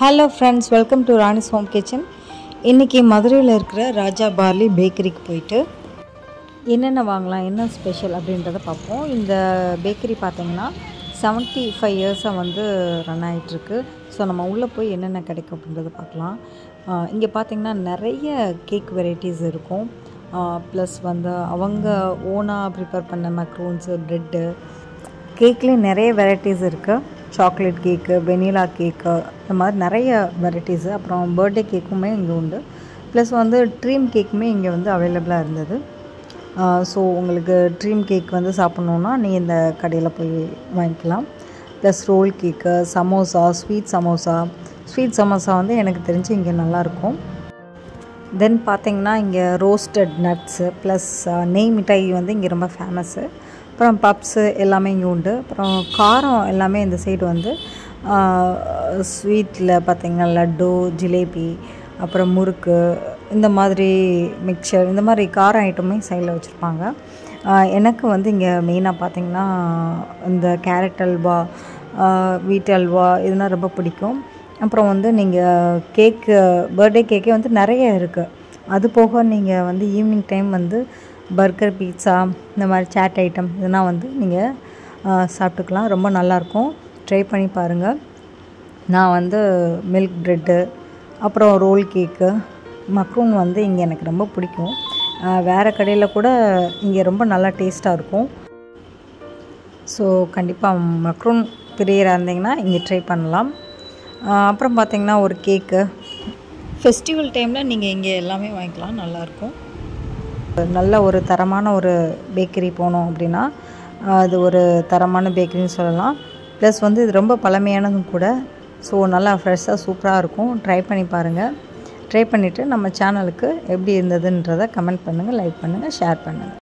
Hello friends welcome to Rani's home kitchen இன்றைக்கி மதுரையில் இருக்கிற ராஜா பார்லி பேக்கரிக்கு போயிட்டு என்னென்ன வாங்கலாம் என்ன ஸ்பெஷல் அப்படின்றத பார்ப்போம். இந்த பேக்கரி பார்த்தீங்கன்னா செவன்ட்டி ஃபைவ் இயர்ஸாக வந்து ரன் ஆகிட்டுருக்கு ஸோ நம்ம உள்ளே போய் என்னென்ன கிடைக்கும் அப்படின்றத பார்க்கலாம். இங்கே பார்த்தீங்கன்னா நிறைய கேக் வெரைட்டிஸ் இருக்கும். ப்ளஸ் வந்து அவங்க ஓனாக ப்ரிப்பேர் பண்ண மக்ரூன்ஸு ப்ரெட்டு கேக்லேயே நிறைய வெரைட்டிஸ் இருக்குது சாக்லேட் கேக்கு வெனிலா கேக்கு இந்த மாதிரி நிறைய வெரைட்டிஸு அப்புறம் பர்த்டே கேக்குமே இங்கே உண்டு. ப்ளஸ் வந்து ட்ரீம் கேக்குமே இங்கே வந்து அவைலபிளாக இருந்தது. ஸோ உங்களுக்கு ட்ரீம் கேக் வந்து சாப்பிட்ணுன்னா நீ இந்த கடையில் போய் வாங்கிக்கலாம். Plus roll cake samosa sweet samosa sweet samosa வந்து எனக்கு தெரிஞ்சு இங்கே நல்லாயிருக்கும். தென் பார்த்தீங்கன்னா இங்கே ரோஸ்டட் நட்ஸு ப்ளஸ் நெய் மிட்டாய் வந்து இங்கே ரொம்ப ஃபேமஸ்ஸு அப்புறம் பப்ஸு எல்லாமே இங்கே உண்டு. அப்புறம் காரம் எல்லாமே இந்த சைடு வந்து ஸ்வீட்டில் பார்த்திங்கன்னா லட்டு ஜிலேபி அப்புறம் முறுக்கு இந்த மாதிரி மிக்சர் இந்த மாதிரி காரம் ஐட்டமே சைடில் வச்சுருப்பாங்க. எனக்கு வந்து இங்கே மெயினாக பார்த்திங்கன்னா இந்த கேரட் அல்வா வீட்டு அல்வா இதெல்லாம் ரொம்ப பிடிக்கும். அப்புறம் வந்து நீங்கள் கேக்கு பர்த்டே கேக்கே வந்து நிறைய இருக்குது அது போக நீங்கள் வந்து ஈவினிங் டைம் வந்து பர்கர் பீட்சா இந்த மாதிரி சாட் ஐட்டம் இதெல்லாம் வந்து நீங்கள் சாப்பிட்டுக்கலாம். ரொம்ப நல்லாயிருக்கும். ட்ரை பண்ணி பாருங்கள் நான் வந்து மில்க் ப்ரெட்டு அப்புறம் ரோல் கேக்கு மக்ரூன் வந்து இங்கே எனக்கு ரொம்ப பிடிக்கும். வேறு கடையில் கூட இங்கே ரொம்ப நல்லா டேஸ்ட்டாக இருக்கும். ஸோ கண்டிப்பாக மக்ரூன் பிரியராக இருந்தீங்கன்னா இங்கே ட்ரை பண்ணலாம். அப்புறம் பார்த்திங்கன்னா ஒரு கேக்கு ஃபெஸ்டிவல் டைமில் நீங்கள் இங்கே எல்லாமே வாங்கிக்கலாம். நல்லாயிருக்கும். நல்ல ஒரு தரமான ஒரு பேக்கரி போனோம் அப்படின்னா அது ஒரு தரமான பேக்கரின்னு சொல்லலாம். ப்ளஸ் வந்து இது ரொம்ப பழமையானதும் கூட. ஸோ நல்லா ஃப்ரெஷ்ஷாக சூப்பராக இருக்கும். ட்ரை பண்ணி பாருங்கள் ட்ரை பண்ணிவிட்டு நம்ம சேனலுக்கு எப்படி இருந்ததுன்றதை கமெண்ட் பண்ணுங்கள் லைக் பண்ணுங்கள் ஷேர் பண்ணுங்கள்